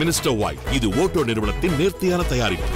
Minister white இது Otto நிறுவனத்தின் நேர்த்தியான தயாரிப்பு.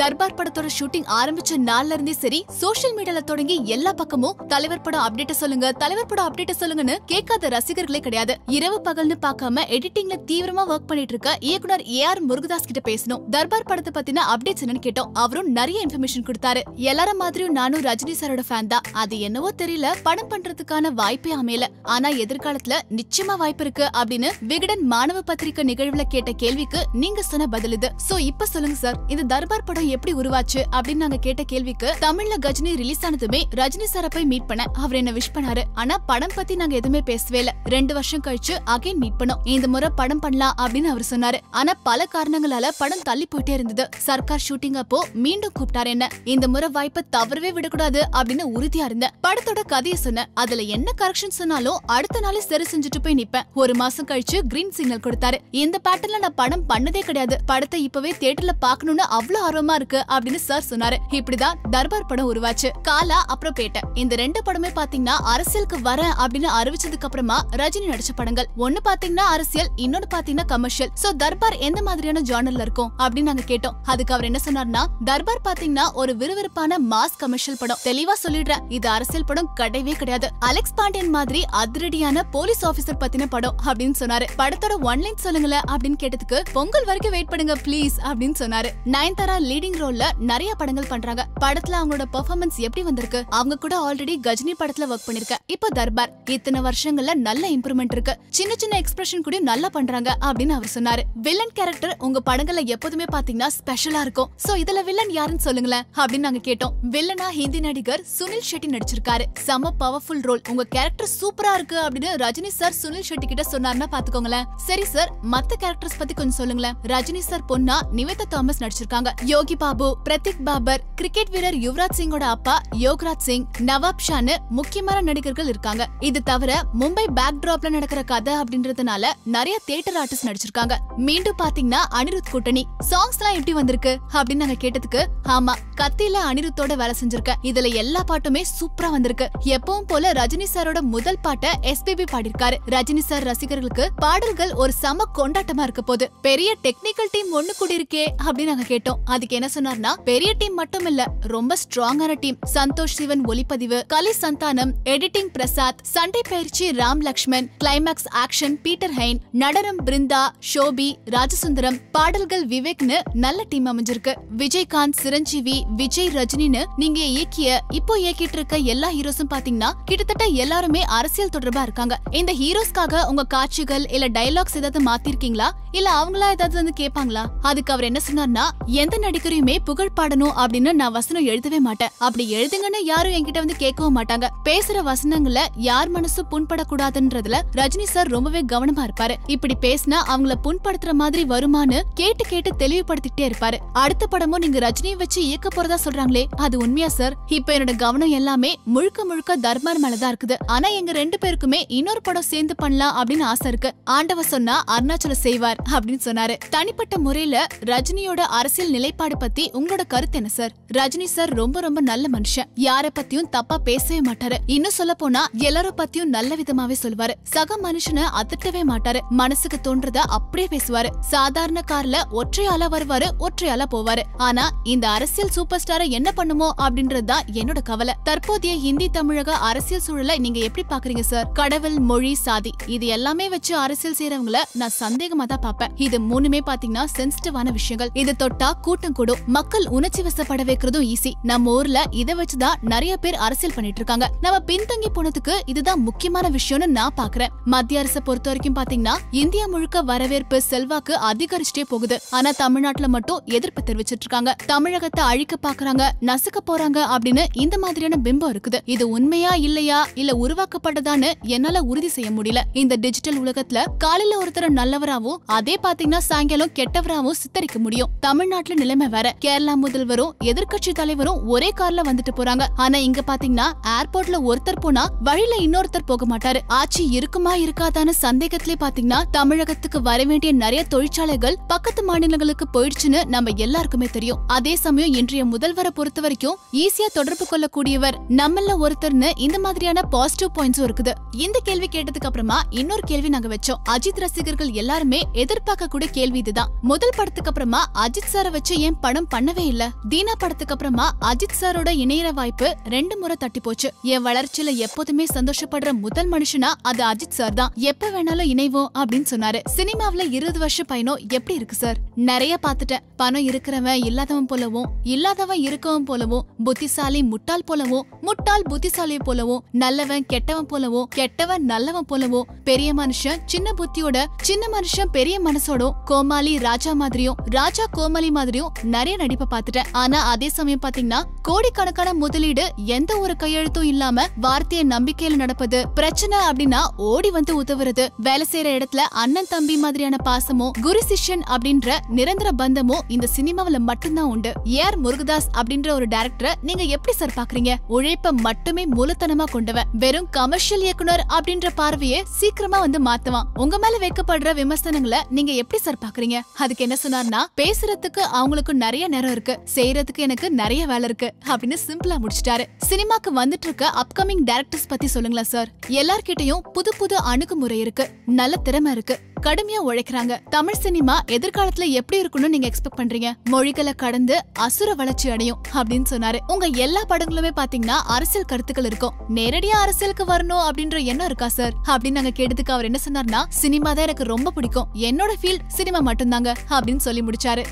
தர்பார் படத்தோட ஷூட்டிங் ஆரம்பிச்ச நாள்ல இருந்தே சரி சோஷியல் மீடியால தொடங்கி எல்லா பக்கமும் தலைவர் படம் அப்டேட் சொல்லுங்க தலைவர் படம் அப்டேட் சொல்லுங்கன்னு கேட்காத ரசிகர்களே கிடையாது. இரவு பகல்னு பார்க்காம எடிட்டிங்ல தீவிரமா ஒர்க் பண்ணிட்டு இருக்க இயக்குனர் ஏ ஆர் முருகதாஸ் கிட்ட பேசணும். தர்பார் படத்தை பத்தின அப்டேட்ஸ் என்னன்னு கேட்டோம். அவரும் நிறைய இன்ஃபர்மேஷன் கொடுத்தாரு. எல்லாரும் மாதிரியும் நானும் ரஜினி சாரோட ஃபேன் தான். அது என்னவோ தெரியல படம் பண்றதுக்கான வாய்ப்பே அமையல. ஆனா எதிர்காலத்துல நிச்சயமா வாய்ப்பு இருக்கு அப்படின்னு விகடன் மாணவ பத்திரிகை நிகழ்வுல கேட்ட கேள்விக்கு நீங்க சொன்ன பதில் இது. சோ இப்ப சொல்லுங்க சார் இந்த தர்பார் படம் எப்படி உருவாச்சு அப்படின்னு நாங்க கேட்ட கேள்விக்கு தமிழ்ல கஜினி ரிலீஸ் ஆனதுமே ரஜினி சார போய் மீட் பண்ண. அவர் என்ன விஷ் பண்ணாரு? ஆனா படம் பத்தி நாங்க எதுவுமே பேசவே இல்ல. ரெண்டு வருஷம் கழிச்சு அகைன் மீட் பண்ணோம். இந்த முறை படம் பண்ணலாம் அப்படின்னு அவர் சொன்னாரு. ஆனா பல காரணங்களால படம் தள்ளி போயிட்டே இருந்தது. சர்க்கார் ஷூட்டிங் அப்போ மீண்டும் கூப்பிட்டாரு என்ன? இந்த முறை வாய்ப்பை தவறவே விடக்கூடாது அப்படின்னு உறுதியா இருந்தேன். படத்தோட கதையை சொன்னேன். அதுல என்ன கரெக்ஷன் சொன்னாலும் அடுத்த நாளே சரி செஞ்சுட்டு போய் நிப்பேன். ஒரு மாசம் கழிச்சு கிரீன் சிக்னல் கொடுத்தாரு. இந்த பேட்டர்ல நான் படம் பண்ணதே கிடையாது. படத்தை இப்பவே தியேட்டர்ல பாக்கணும்னு அவ்வளவு ஆர்வமா இருக்கு அப்படின்னு சார் சொன்னாரு. இப்படிதான் தர்பார் படம் உருவாச்சு. காலா அப்புறம் பேட்டை. இந்த ரெண்டு படமே பாத்தீங்கன்னா அரசியலுக்கு வர அப்படின்னு அறிவிச்சதுக்கு அப்புறமா ரஜினி நடிச்ச படங்கள். ஒன்னு பாத்தீங்கன்னா அரசியல் இன்னொன்னு பாத்தீங்கன்னா கமர்ஷியல் சோ தர்பார் எந்த மாதிரியான ஜானர்ல இருக்கும் அப்படின்னு நாங்க கேட்டோம். அதுக்கு அவர் என்ன சொன்னார்னா தர்பார் பாத்தீங்கன்னா ஒரு விறுவிறுப்பான மாஸ் கமர்ஷியல் படம். தெளிவா சொல்லிடுறேன். இது அரசியல் படம் கிடையவே கிடையாது. அலெக்ஸ் பாண்டியன் மாதிரி அதிரடியான போலீஸ் ஆபீசர் பத்தின படம் அப்படின்னு சொன்னாரு. படத்தோட ஒன் லைன் சொல்லுங்களேன் அப்படின்னு கேட்டதுக்கு பொங்கல் வரைக்கும் வெயிட் பண்ணுங்க ப்ளீஸ் அப்படின்னு சொன்னாரு. நயன்தாரா லீடிங் ரோல்ல நிறைய படங்கள் பண்றாங்க. படத்துல அவங்களோட பெர்ஃபார்மன்ஸ் எப்படி வந்திருக்கு? அவங்க கூட ஆல்ரெடி கஜினி படத்துல ஒர்க் பண்ணிருக்க. இப்போ தர்பார் இத்தனை வருஷங்கள்ல நல்ல இம்ப்ரூவ்மெண்ட் இருக்கு. சின்ன சின்ன எக்ஸ்பிரஷன் கூட நல்லா பண்றாங்க அப்படின்னு அவர் சொன்னாரு. வில்லன் கேரக்டர் உங்க படங்கள்ல எப்போதுமே பாத்தீங்கன்னா ஸ்பெஷலா இருக்கும். சோ இதுல வில்லன் யாருன்னு சொல்லுங்களேன் அப்படின்னு நாங்க கேட்டோம். வில்லனா ஹிந்தி நடிகர் சுனில் ஷெட்டி நடிச்சிருக்காரு. செம பவர்ஃபுல் ரோல் உங்க கேரக்டர் சூப்பரா இருக்கு அப்படின்னு ரஜினி சார் சுனில் ஷெட்டி கிட்ட சொன்னாருன்னா பாத்துக்கோங்களேன். சரி சார் மத்த கேரக்டர்ஸ் பத்தி கொஞ்சம் சொல்லுங்களேன். ரஜினி சார் பொண்ணா நிவேதா தாமஸ் நடிச்சிருக்காங்க. யோகி பாபு பிரதீக் பாபர் கிரிக்கெட் வீரர் யுவராஜ் சிங்கோட அப்பா யோகராஜ் சிங் நவாப் ஷான்னு முக்கியமான நடிகர்கள் இருக்காங்க. இது தவிர மும்பை பேக் டிராப்ல நடக்கிற கதை அப்படின்றதுனால நிறைய தியேட்டர் ஆர்டிஸ்ட் நடிச்சிருக்காங்க. மீண்டும் பாத்தீங்கன்னா அனிருத் கூட்டணி. சாங்ஸ் எல்லாம் எப்படி வந்திருக்கு அப்படின்னு நாங்க கேட்டதுக்கு ஆமா கத்தியில அனிருத்தோட வேலை செஞ்சிருக்கேன் இதுல எல்லா பாட்டுமே சூப்பரா வந்திருக்கு. எப்பவும் போல ரஜினி சாரோட முதல் பாட்டை எஸ்பிபி பாடிருக்காரு ரஜினி சார் ரசிகர்களுக்கு பாடல்கள் ஒரு சம கொண்டாட்டமா இருக்க போது பெரிய டெக்னிக்கல் டீம் ஒண்ணு கூடி இருக்கே அப்படின்னு நாங்க கேட்டோம். அதுக்கு என்ன சொன்னார்னா பெரிய டீம் மட்டும் இல்ல ரொம்ப ஸ்ட்ராங்கான டீம் சந்தோஷ் சிவன் ஒளிப்பதிவு கலை சந்தானம் எடிட்டிங் பிரசாத் சண்டை பயிற்சி Ram Lakshman climax action Peter Hein நடனம் பிருந்தா ஷோபி ராஜசுந்தரம் பாடல்கள் விவேக்னு நல்ல டீம் அமைஞ்சிருக்கு. விஜயகாந்த் சிரஞ்சீவி விஜய் ரஜினின்னு நீங்க இயக்கிய இப்போ இயக்கிட்டு இருக்க எல்லா ஹீரோஸும் பாத்தீங்கன்னா கிட்டத்தட்ட எல்லாருமே அரசியல் தொடர்பா இருக்காங்க. இந்த ஹீரோஸ்க்காக உங்க காட்சிகள் இல்ல டைலாக்ஸ் ஏதாவது மாத்திருக்கீங்களா? இல்ல அவங்களா ஏதாவது வந்து கேட்பாங்களா அதுக்கு அவர் என்ன சொன்னார்னா எந்த நடிகரையுமே புகழ் பாடணும் அப்படின்னு நான் வசனம் எழுதவே மாட்டேன். அப்படி எழுதுங்கன்னு யாரும் என்கிட்ட வந்து கேட்கவும் மாட்டாங்க. பேசுற வசனங்களை யார் மனசு புண்படக்கூடாதுன்றதுல ரஜினி சார் ரொம்பவே கவனமா இருப்பாரு. இப்படி பேசினா அவங்கள புண்படுத்துற மாதிரி வருமான்னு கேட்டு கேட்டு தெளிவுபடுத்திட்டே இருப்பாரு. அடுத்த படமும் நீங்க ரஜினியை வச்சு இயக்க போறதா சொல்றாங்களே அது உண்மையா சார்? இப்ப என்னோட கவனம் எல்லாமே முழுக்க முழுக்க தர்மர் மேலதான் இருக்குது. ஆனா எங்க ரெண்டு பேருக்குமே இன்னொரு படம் சேர்ந்து பண்ணலாம் அப்படின்னு ஆசை இருக்கு. ஆண்டவ சொன்னா அருணாச்சலம் செய்வார் அப்படின்னு சொன்னாரு. தனிப்பட்ட முறையில ரஜினியோட அரசியல் நிலைப்பாடு பத்தி உங்களோட கருத்து என்ன சார் ரஜினி சார் ரொம்ப ரொம்ப நல்ல மனுஷன். யார பத்தியும் தப்பா பேசவே மாட்டாரு. இன்னும் சொல்ல போனா எல்லாரும் பத்தியும் நல்ல விதமாவே சொல்லுவாரு. சக மனுஷனை அதட்டவே மாட்டாரு. மனசுக்கு தோன்றத அப்படியே பேசுவாரு. சாதாரண கார்ல ஒற்றையால வருவாரு ஒற்றையால போவாரு. ஆனா இந்த அரசியல் சூப்பர் ஸ்டார என்ன பண்ணுமோ அப்படின்றதுதான் என்னோட கவலை. தற்போதைய ஹிந்தி தமிழக அரசியல் சூழலை நீங்க எப்படி பாக்குறீங்க சார் கடவுள் மொழி சாதி. இது எல்லாமே வச்சு அரசியல் செய்யறவங்கள நான் சந்தேகமா தான் பாப்பேன் இது மூணுமே பாத்தீங்கன்னா சென்சிட்டிவான விஷயங்கள். இது தொட்டா கூட்டம் கூட போடும் மக்கள் உணர்ச்சி வசப்பட வைக்கிறதும் ஈஸி நம்ம ஊர்ல இதை வச்சுதான் நிறைய பேர் அரசியல் பண்ணிட்டு இருக்காங்க. நம்ம பின்தங்கி போனதுக்கு இதுதான் முக்கியமான விஷயம்னு நான் பாக்குறேன். மத்திய அரசை பொறுத்த வரைக்கும் பாத்தீங்கன்னா இந்தியா முழுக்க வரவேற்பு செல்வாக்கு அதிகரிச்சுட்டே போகுது. ஆனா தமிழ்நாட்டுல மட்டும் எதிர்ப்பு தெரிவிச்சிட்டு இருக்காங்க. தமிழகத்தை அழிக்க பாக்குறாங்க நசுக்க போறாங்க அப்படின்னு இந்த மாதிரியான பிம்பம் இருக்குது. இது உண்மையா இல்லையா இல்ல உருவாக்கப்பட்டதான்னு என்னால உறுதி செய்ய முடியல. இந்த டிஜிட்டல் உலகத்துல காலையில ஒருத்தர் நல்லவராவும் அதே பாத்தீங்கன்னா சாயங்காலம் கெட்டவராவும் சித்தரிக்க முடியும். தமிழ்நாட்டுல நிலைமை வேற கேரளா முதல்வரும் எதிர்கட்சி தலைவரும் ஒரே கார்ல வந்துட்டு போறாங்க. ஆனா இங்க பாத்தீங்கன்னா ஏர்போர்ட்ல ஒருத்தர் போனா வழியில இன்னொருத்தர் போக மாட்டாரு. ஆட்சி இருக்குமா இருக்காதான்னு சந்தேகத்திலே பாத்தீங்கன்னா தமிழகத்துக்கு வர வேண்டிய நிறைய தொழிற்சாலைகள் பக்கத்து மாநிலங்களுக்கு போயிடுச்சுன்னு நம்ம எல்லாருக்குமே தெரியும். அதே சமயம் இன்றைய முதல்வரை பொறுத்த வரைக்கும் ஈஸியா தொடர்பு கொள்ளக்கூடியவர் நம்மள ஒருத்தர்னு இந்த மாதிரியான பாசிட்டிவ் பாயிண்ட்ஸும் இருக்குது. இந்த கேள்வி கேட்டதுக்கு அப்புறமா இன்னொரு கேள்வி நாங்க வச்சோம். அஜித் ரசிகர்கள் எல்லாருமே எதிர்பார்க்க கூட கேள்வி இதுதான். முதல் படத்துக்கு அப்புறமா அஜித் சாரை வச்சு ஏன் படம் பண்ணவே இல்ல. தீனா படத்துக்கு அப்புறமா அஜித் சாரோட இணையற வாய்ப்பு ரெண்டு முறை தட்டி போச்சு. என் வளர்ச்சியில எப்போதுமே சந்தோஷப்படுற முதல் மனுஷனா அது அஜித் சார் தான். எப்ப வேணாலும் இணைவோம் அப்படின்னு சொன்னாரு. சினிமாவில இருபது வருஷ பயணம் எப்படி இருக்கு சார்? நிறைய பார்த்துட்டேன். பணம் இருக்கிறவன் இல்லாதவன் போலவும் இல்லாதவன் இருக்கவன் போலவும் புத்திசாலி முட்டாள் போலவும் முட்டாள் புத்திசாலி போலவும் நல்லவன் கெட்டவன் போலவும் கெட்டவன் நல்லவன் போலவும் பெரிய மனுஷன் சின்ன புத்தியோட சின்ன மனுஷன் பெரிய மனசோடும் கோமாளி ராஜா மாதிரியும் ராஜா கோமாளி மாதிரியும் நிறைய நடிப்பை பார்த்துட்டேன். ஆனா அதே சமயம் பாத்தீங்கன்னா கோடிக்கணக்கான முதலீடு எந்த ஒரு கையெழுத்தும் இல்லாம வார்த்தைய நம்பிக்கையில நடப்பது பிரச்சனை அப்படின்னா ஓடி வந்து உதவுறது வேலை செய்யற இடத்துல அண்ணன் தம்பி மாதிரியான பாசமும் குரு சிஷ்யன் அப்படின்ற நிரந்தர பந்தமும் இந்த சினிமாவில மட்டும்தான் உண்டு. ஏஆர் முருகதாஸ் அப்படின்ற ஒரு டைரக்டரை நீங்க எப்படி சார் பாக்குறீங்க? உழைப்ப மட்டுமே மூலத்தனமா கொண்டவன். வெறும் கமர்ஷியல் இயக்குனர் அப்படின்ற பார்வையை சீக்கிரமா வந்து மாத்துவான். உங்க மேல வைக்கப்படுற விமர்சனங்களை நீங்க எப்படி சார் பாக்குறீங்க? அதுக்கு என்ன சொன்னார்னா பேசுறதுக்கு அவங்களுக்கு நிறைய நேரம் இருக்கு. செய்யறதுக்கு எனக்கு நிறைய வேலை இருக்கு அப்படின்னு சிம்பிளா முடிச்சிட்டாரு. சினிமாக்கு வந்துட்டு இருக்க அப்கமிங் டைரக்டர்ஸ் பத்தி சொல்லுங்களேன் சார் எல்லார்கிட்டயும் புது புது அணுகுமுறை இருக்கு. நல்ல திறமை இருக்கு. கடுமையா உழைக்கிறாங்க. தமிழ் சினிமா எதிர்காலத்துல எப்படி இருக்கும்னு நீங்க எக்ஸ்பெக்ட் பண்றீங்க? மொழிகளை கடந்து அசுர வளர்ச்சி அடையும் அப்படின்னு சொன்னாரு. உங்க எல்லா படங்களுமே பாத்தீங்கன்னா அரசியல் கருத்துக்கள் இருக்கும். நேரடியா அரசியலுக்கு வரணும் அப்படின்ற எண்ணம் இருக்கா சார் அப்படின்னு நாங்க கேட்டதுக்கு அவர் என்ன சொன்னார்னா சினிமா தான் எனக்கு ரொம்ப பிடிக்கும். என்னோட ஃபீல்ட் சினிமா மட்டும்தாங்க அப்படின்னு சொல்லி முடிச்சாரு.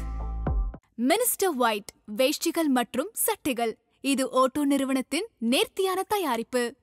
மினிஸ்டர் ஒயிட் வேஷ்டிகள் மற்றும் சட்டைகள். இது ஓட்டோ நிறுவனத்தின் நேர்த்தியான தயாரிப்பு.